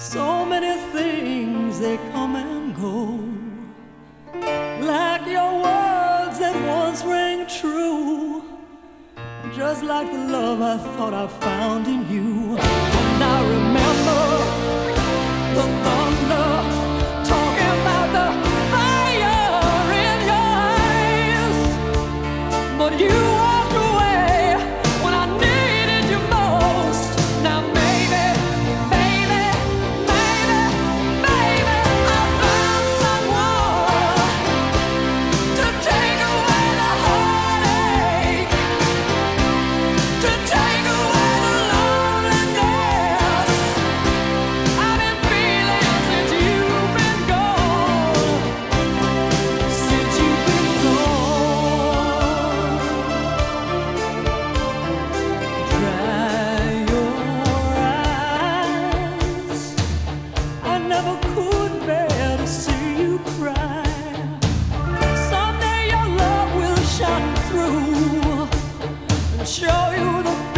So many things they come and go, like your words that once rang true, just like the love I thought I found in you. You left